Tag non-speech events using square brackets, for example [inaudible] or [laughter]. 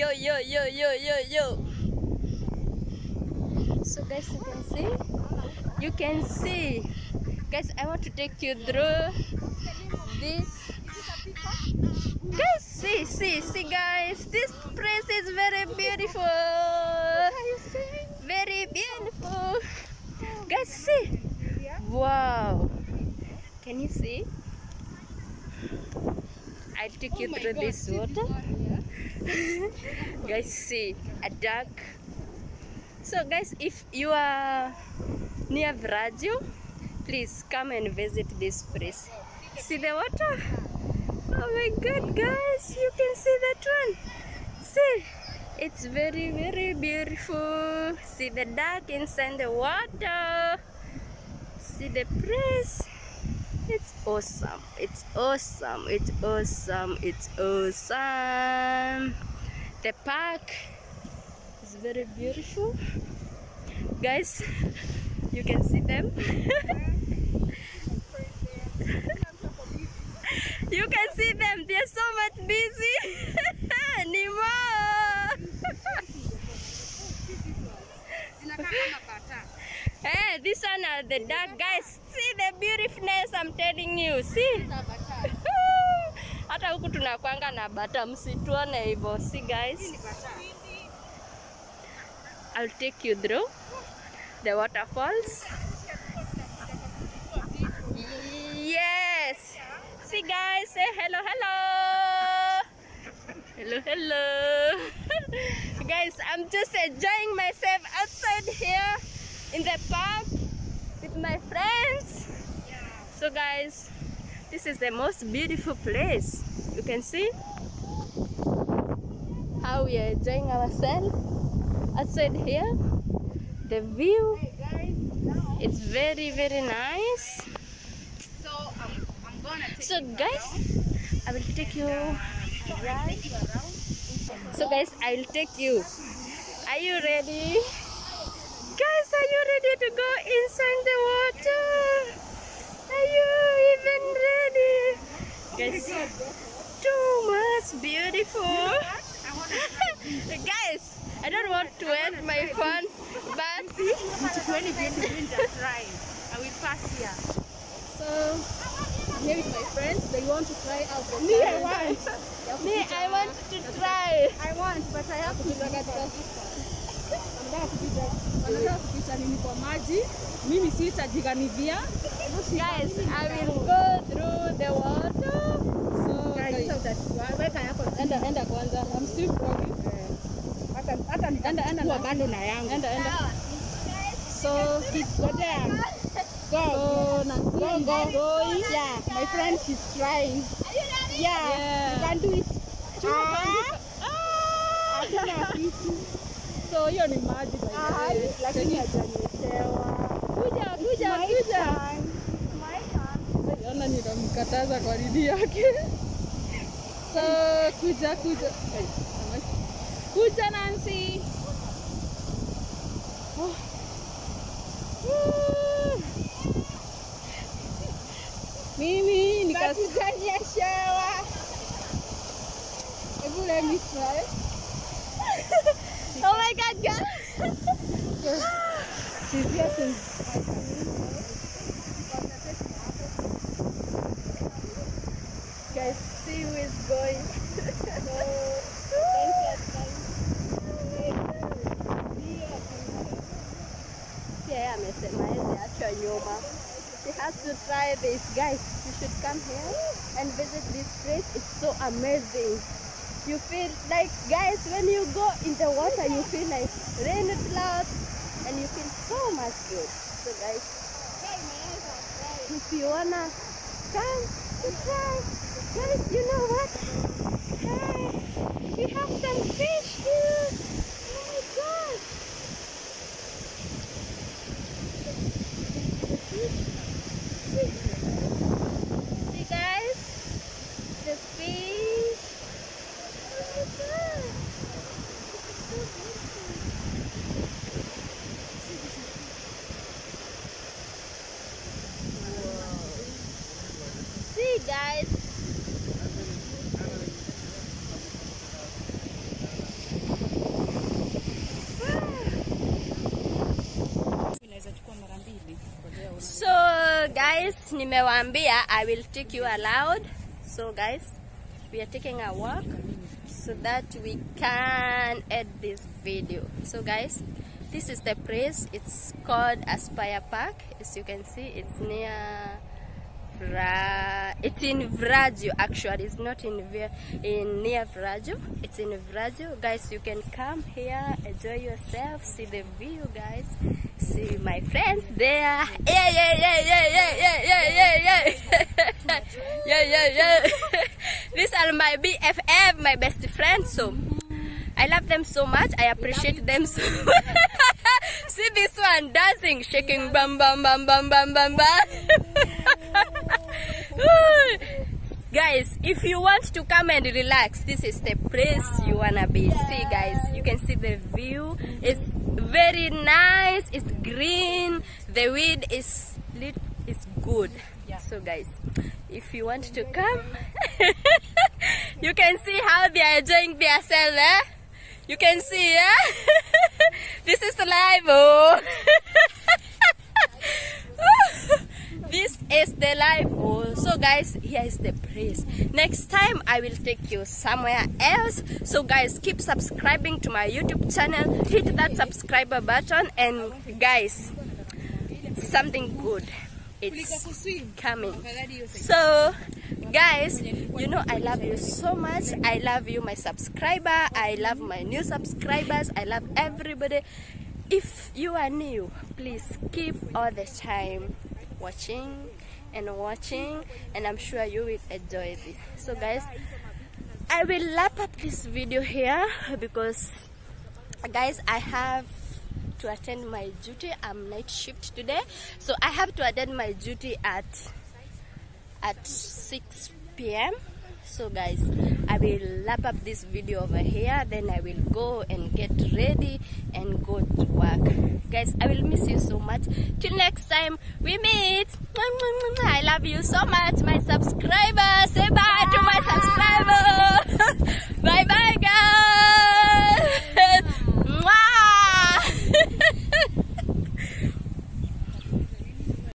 Yo, yo, yo, yo, yo, yo. So guys, you can see. You can see. Guys, I want to take you through this. Guys, see, see, see, guys. This place is very beautiful. Very beautiful. Guys, see. Wow. Can you see? I'll take you oh through this water. [laughs] guys, see a duck. So, guys, if you are near Villaggio, please come and visit this place. See the water? Oh my god, guys, you can see that one. See, it's very, very beautiful. See the duck inside the water. See the place. It's awesome. It's awesome. It's awesome. It's awesome. The park is very beautiful. Guys, you can see them. [laughs] you can see them. They're so much busy. [laughs] Nemo. Hey, this one are the dark guys. See the beautifulness I'm telling you. See? [laughs] Hata huku tunakwanga na bata, msituone hivyo. See guys? I'll take you through the waterfalls. Yes. See guys, say hello, hello. Hello, hello. [laughs] guys, I'm just enjoying myself outside here in the park with my friends. So guys, this is the most beautiful place. You can see how we are enjoying ourselves outside here. The view is very very nice. So I'm, I'm gonna take So guys, I will take you right. So guys, I will take you. Are you ready? Guys, are you ready to go inside the water? Are you even ready? Guys, too much beautiful. [laughs] guys, I don't want to end my fun, but green try. I will pass here. So, I'm here with my friends. They want to try out the Me, I [laughs] want. me, I want to try. I want, but I have to be Wanataka kupita wanataka kupita nini kwa maji. Mimi sitajiganivia. Guys, I will go through the water. So, weka yako. enda enda kwanza. I'm still vlogging. Hata hata nitaenda enda na bado na yangu. enda enda. So. Go. so go Go, go. Yeah, my friend she's trying. Yeah, Yeah. you can do it. Ah, Ah! hakuna kitu. So hiyo ni maji Ah, lakini hajanyeshewa. Kuja kuja kuja. Ona nikamkataza kwa didi yake. So kuja kuja. Kuja Nancy. Oh. Mimi nikas Hebu let me try. [laughs] [laughs] Oh my god, guys! She's getting Guys, see who is going. Yeah, amesema hezi achwa nyuma. She has to try this. Guys, you should come here and visit this place. It's so amazing. You feel like, guys, when you go in the water, you feel like rain clouds and you feel so much good. So, guys, if you wanna come to try, guys, you know what? Hey, we have some fish here. Oh my god. See guys, the fish. Oh my god. So beautiful. See guys. Guys, nimewaambia I will take you aloud. So guys, we are taking a walk so that we can edit this video. So guys, this is the place. It's called Aspire Park. As you can see, it's near Vra it's in Villaggio actually. It's not in in near Villaggio it's in Villaggio guys you can come here enjoy yourself see the view guys. See my friends there. Yeah yeah yeah yeah yeah yeah yeah yeah yeah yeah. [laughs] Yeah yeah [laughs] these are my BFF my best friends so I love them so much. I appreciate them so [laughs] see this one dancing shaking bam bam bam bam bam bam bam [laughs] guys if you want to come and relax this is the place you wanna be. See guys you can see the view. It's very nice. It's green. The weed is lit it's good. So guys if you want to come [laughs] you can see how they are enjoying themselves eh? you can see eh? [laughs] this is the live oh this is the life. Oh so guys here is the place next time i will take you somewhere else. So guys keep subscribing to my youtube channel. Hit that subscriber button. And guys something good it's coming. So guys you know i love you so much. I love you my subscriber. I love my new subscribers. I love everybody. If you are new please keep all the time watching and watching and i'm sure you will enjoy this so guys i will wrap up this video here because guys i have to attend my duty. I'm night shift today. So i have to attend my duty at at 6 p.m so guys i will lap up this video over here. Then i will go and get ready and go to work. Guys i will miss you so much. Till next time we meet. I love you so much my subscribers. Say bye, bye. to my subscribers.